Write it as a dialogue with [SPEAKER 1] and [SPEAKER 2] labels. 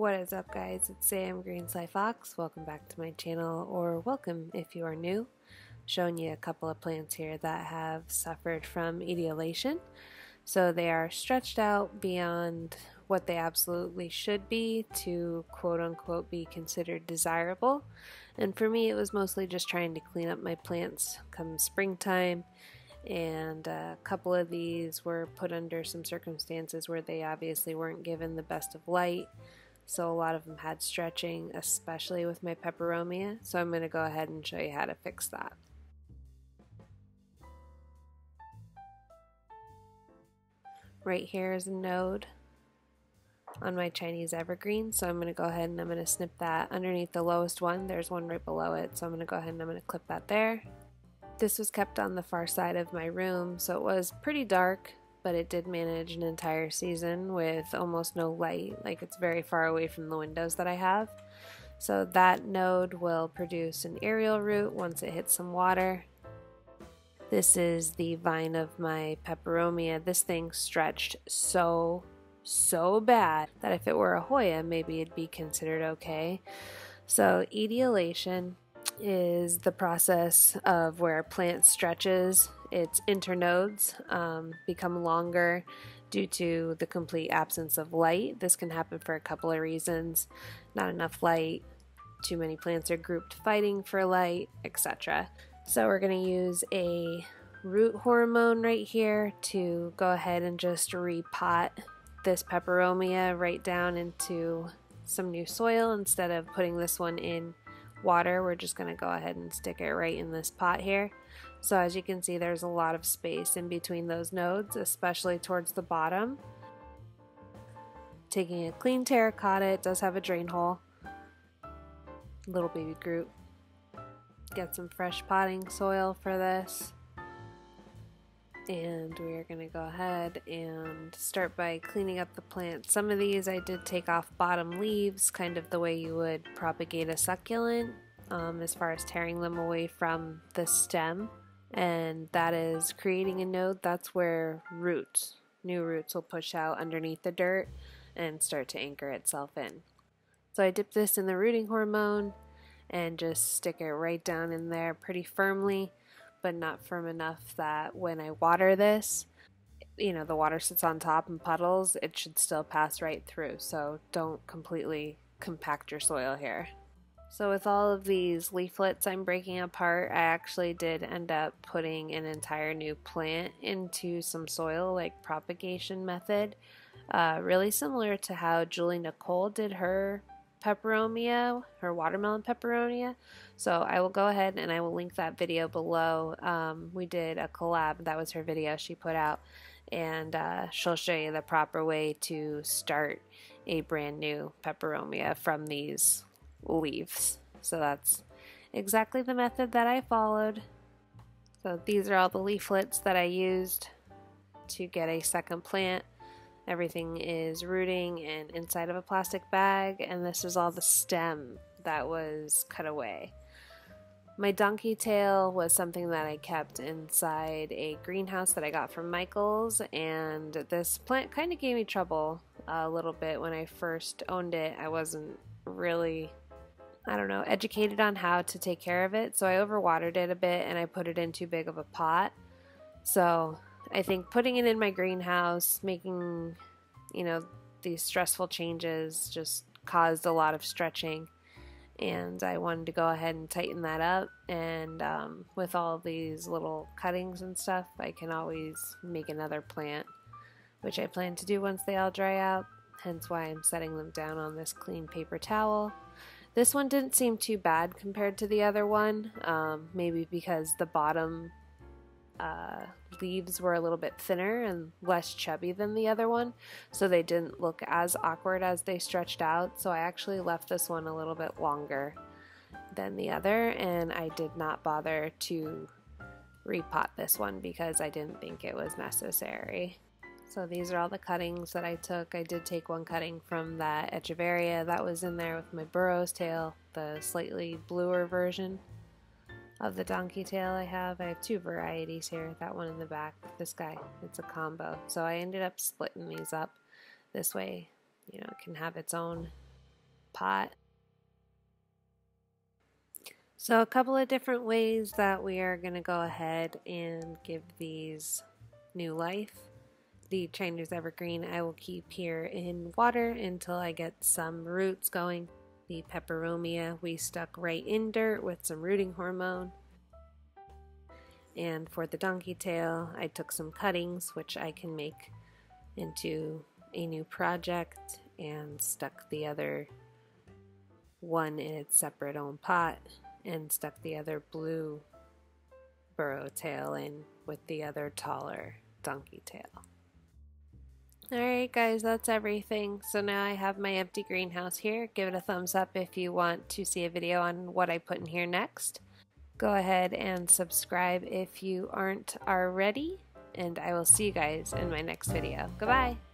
[SPEAKER 1] What is up guys, it's Sam Greenslyfox. Welcome back to my channel, or welcome if you are new. Showing you a couple of plants here that have suffered from etiolation. So they are stretched out beyond what they absolutely should be to quote unquote be considered desirable. And for me it was mostly just trying to clean up my plants come springtime and a couple of these were put under some circumstances where they obviously weren't given the best of light so a lot of them had stretching, especially with my peperomia. So I'm going to go ahead and show you how to fix that. Right here is a node on my Chinese evergreen. So I'm going to go ahead and I'm going to snip that underneath the lowest one. There's one right below it. So I'm going to go ahead and I'm going to clip that there. This was kept on the far side of my room, so it was pretty dark but it did manage an entire season with almost no light. Like it's very far away from the windows that I have. So that node will produce an aerial root once it hits some water. This is the vine of my peperomia. This thing stretched so, so bad that if it were a Hoya, maybe it'd be considered okay. So etiolation is the process of where a plant stretches its internodes um, become longer due to the complete absence of light. This can happen for a couple of reasons not enough light, too many plants are grouped fighting for light, etc. So, we're going to use a root hormone right here to go ahead and just repot this peperomia right down into some new soil instead of putting this one in water. We're just going to go ahead and stick it right in this pot here. So as you can see, there's a lot of space in between those nodes, especially towards the bottom. Taking a clean terracotta, it does have a drain hole. Little baby Groot. Get some fresh potting soil for this. And we are going to go ahead and start by cleaning up the plant. Some of these I did take off bottom leaves, kind of the way you would propagate a succulent, um, as far as tearing them away from the stem and that is creating a node. That's where roots, new roots, will push out underneath the dirt and start to anchor itself in. So I dip this in the rooting hormone and just stick it right down in there pretty firmly, but not firm enough that when I water this, you know, the water sits on top and puddles, it should still pass right through. So don't completely compact your soil here. So with all of these leaflets I'm breaking apart, I actually did end up putting an entire new plant into some soil, like propagation method. Uh, really similar to how Julie Nicole did her peperomia, her watermelon peperomia. So I will go ahead and I will link that video below. Um, we did a collab, that was her video she put out, and uh, she'll show you the proper way to start a brand new peperomia from these leaves. So that's exactly the method that I followed. So these are all the leaflets that I used to get a second plant. Everything is rooting and inside of a plastic bag, and this is all the stem that was cut away. My donkey tail was something that I kept inside a greenhouse that I got from Michaels, and this plant kind of gave me trouble a little bit when I first owned it. I wasn't really I don't know, educated on how to take care of it. So I overwatered it a bit and I put it in too big of a pot. So I think putting it in my greenhouse, making, you know, these stressful changes just caused a lot of stretching. And I wanted to go ahead and tighten that up. And um, with all these little cuttings and stuff, I can always make another plant, which I plan to do once they all dry out. Hence why I'm setting them down on this clean paper towel. This one didn't seem too bad compared to the other one, um, maybe because the bottom uh, leaves were a little bit thinner and less chubby than the other one, so they didn't look as awkward as they stretched out. So I actually left this one a little bit longer than the other, and I did not bother to repot this one because I didn't think it was necessary. So these are all the cuttings that I took. I did take one cutting from that Echeveria that was in there with my Burro's tail, the slightly bluer version of the donkey tail I have. I have two varieties here, that one in the back, this guy, it's a combo. So I ended up splitting these up this way, you know, it can have its own pot. So a couple of different ways that we are going to go ahead and give these new life. The Chinese evergreen I will keep here in water until I get some roots going. The peperomia we stuck right in dirt with some rooting hormone. And for the donkey tail, I took some cuttings, which I can make into a new project, and stuck the other one in its separate own pot and stuck the other blue burro tail in with the other taller donkey tail. Alright guys, that's everything. So now I have my empty greenhouse here. Give it a thumbs up if you want to see a video on what I put in here next. Go ahead and subscribe if you aren't already. And I will see you guys in my next video. Goodbye!